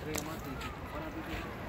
Entrega a matrícula. Parabéns.